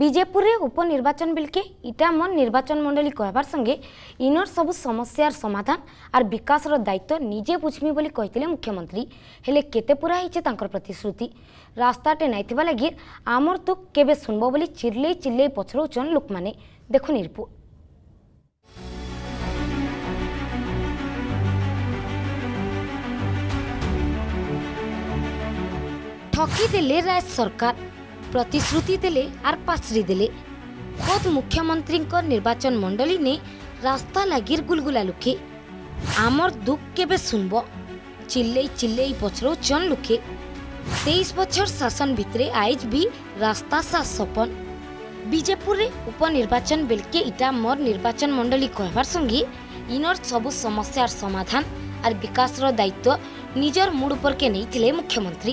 বিজেপুরে উপনির্বাচন বেলকে ইটা মন নির্বাচন মন্ডলী কহবার সঙ্গে ইনর সবু সমস্যার সমাধান আর বিকাশর দায়িত্ব নিজে বুঝমি বলে কে মুখ্যমন্ত্রী হলে কেতে পুরা হয়েছে তাঁর প্রতিশ্রুতি রাস্তাটে নাই লাগে আমর তো কেবে শুনব বলে চিল্লেই চিল্লেই পছরৌছন লোক মানে দেখুন রিপোর্ট ঠকি ঠকিদেলে রায় সরকার প্রতিশ্রুতি দেলে আর ଆର୍ପାଶ୍ରୀ দেলে খোদ মুখ্যমন্ত্রী নির্বাচন মন্ডলী নে রাস্তা লাগির গুলগুলা ଲୁକେ আমর দুঃখ কেবে শুনব ଚିଲେଇ ଚିଲେଇ ପଛରଉଛନ୍ ଲୁକେ তেইশ বছর শাসন ভিতরে আইজ বি রাস্তা সা সপন বিজেপুরে উপনির্বাচন বেলকে ইটা মর নির্বাচন মন্ডলী কহবার সঙ্গে ইনর সবু সমস্যার সমাধান আর বিকাশর দায়িত্ব নিজের মুড় উপরকে নেইলে মুখ্যমন্ত্রী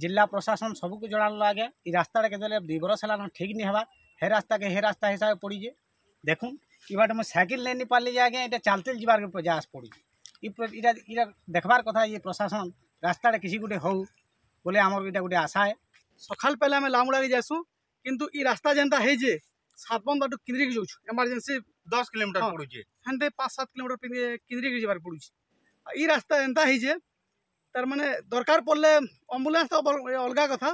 जिला प्रशासन सब सबको जड़ानल आज्ञा ये रास्ता के दुई बरस है ठीक नहीं हाँ हे रास्ता के हे रास्ता हिसाब से पड़ीजे देख इटे मुझे सैकेल नहीं नहीं पार्ली आज्ञा ये चलते जबार प्रयास पड़ी देखार कथा ये प्रशासन रास्ता किसी गोटे हो बोले आम इटा गोटे आशा है सका पहले आम लामुड़ा के जासूँ कितु ये रास्ता जेनता है सातपन बाटू किंद्रिक जाऊँ दस किलोमीटर हाँ। पड़ू पाँच सात किलोमीटर किंद्रिक पड़ू रास्ता एंता है তার মানে দরকার পড়লে আম্বুলান্স তো অলগা কথা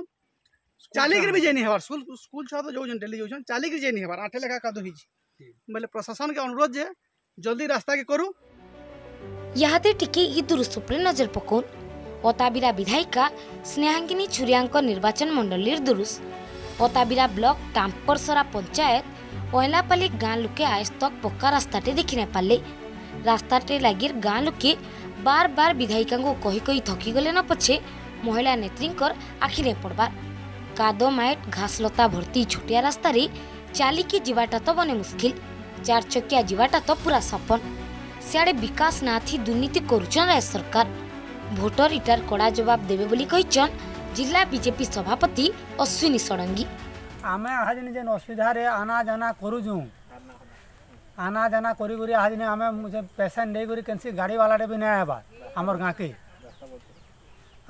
ଚାଲିକିରି ବି ଯାଇନି ହେବାର ସ୍କୁଲ ସ୍କୁଲ ଛୁଆ ତ ଯାଉଛନ୍ ଡେଲି ଯାଉଛନ୍ ଚାଲିକିରି ଯାଇନି ହେବାର ଆଠ ଲେଖା କାଦ ହେଇଛି ବୋଲେ ପ୍ରଶାସନକେ ଅନୁରୋଧ ଯେ ଜଲ୍ଦି ରାସ୍ତାକେ କରୁ ଇହାଦେ ଟିକେ ଇ ଦୁରୁସ୍ତ ଉପରେ ନଜର ପକଉନ୍ ଅତାବିରା ବିଧାୟିକା ସ୍ନେହାଙ୍ଗିନୀ ଛୁରିଆଙ୍କ ନିର୍ବାଚନ ମଣ୍ଡଳୀର ଦୁରୁସ୍ ଅତାବିରା ବ୍ଲକ ଟାମ୍ପରସରା ପଞ୍ଚାୟତ ଅଇଲାପାଲି ଗାଁ ଲୋକେ ଆୟସ୍ତକ ପକ୍କା ରାସ୍ତାଟେ ଦେଖି ନାଇଁ ପାରିଲେ ରାସ୍ତାଟେ ଲାଗି ଗାଁ ଲୋକେ বার বার বিধায়িকাঙ্কু কহি কহি থকি গলে না পছে মহিলা নেত্রীঙ্কর আখিরে পড়বার কাদ মাইট ঘাসলতা ভর্তি ছোটিয়া রাস্তারে চালিকি যাওয়াটা তো মনে মুশকিল চার চকিয়া যাওয়াটা তো পুরা সপন সিয়াড়ে বিকাশ না থি দুর্নীতি করুছন রাজ্য সরকার ভোটর ইটার কড়া জবাব দেবে বলে কইছন জিলা বিজেপি সভাপতি অশ্বিনী ষড়ঙ্গী আমি আজ নিজে অসুবিধার আনা জানা করুছুঁ आना जाना करी करी आज ने हमें मुझे पेशेंट नहीं करी कैसे गाड़ी वाला भी नहीं आबा हमार गाँव के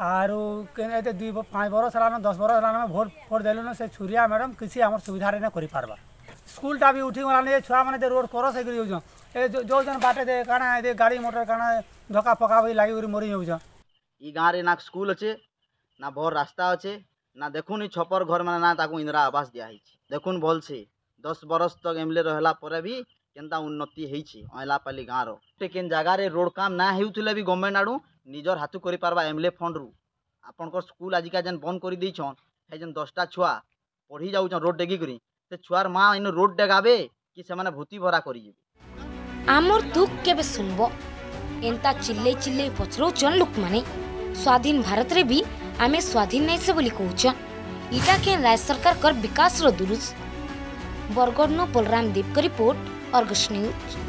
आर कहते दुई पाँच बरस हलान दस बरस हलान भोट फोट दिलुन से छुरिया मैडम किसी आम सुविधार नहीं कर पार्बा स्कूलटा भी उठी गलान छुआ मैंने रोड क्रस हो जाऊँ ए जो जन बाटे दे काना दे गाड़ी मोटर काना धक्का फका भी लगी मरी जाऊँ ई गाँव ना स्कूल अच्छे ना भर रास्ता अच्छे ना देखुन छपर घर मैंने ना इंदिरा आवास दिया देखुन भल से दस बरस तक एमएलए रहला पर भी କେନ୍ତା ଉନ୍ନତି ହେଇଛି ଅଁଏଲାପାଲି ଗାଁର ଗୋଟେ କେନ୍ ଜାଗାରେ ରୋଡ଼୍ କାମ୍ ନାଇଁ ହେଉଥିଲେ ବି ଗଭର୍ଣ୍ଣମେଣ୍ଟ୍ ଆଡ଼ୁ ନିଜର୍ ହାତୁ କରିପାର୍ବା ଏମ୍ ଏଲ୍ ଏ ଫଣ୍ଡ୍ରୁ ଆପଣଙ୍କର୍ ସ୍କୁଲ୍ ଆଜିକା ଯେନ୍ ବନ୍ଦ୍ କରିଦେଇଛନ୍ ହେ ଯେନ୍ ଦଶଟା ଛୁଆ ପଢ଼ି ଯାଉଛନ୍ ରୋଡ଼୍ ଡେଗିକରି ସେ ଛୁଆର୍ ମା' ଇନ ରୋଡ଼୍ ଡେଗାବେ କି ସେମାନେ ଭୂତି ଭରା କରିଯିବେ ଆମର୍ ଦୁଃଖ୍ କେବେ ଶୁନ୍ବ ଏନ୍ତା ଚିଲ୍ଲେଇ ଚିଲ୍ଲେଇ ପଚରଉଛନ୍ ଲୋକମାନେ ସ୍ୱାଧୀନ ଭାରତରେ ବି ଆମେ ସ୍ୱାଧୀନ ନାଇଁସେ ବୋଲି କହୁଛନ୍ ଇଟା କେନ୍ ରାଜ୍ୟ ସରକାରଙ୍କର ବିକାଶର ଦୁରୁସ୍ ବରଗଡ଼ନୁ ବଲରାମ ଦେବଙ୍କ ରିପୋର୍ଟ Argus News.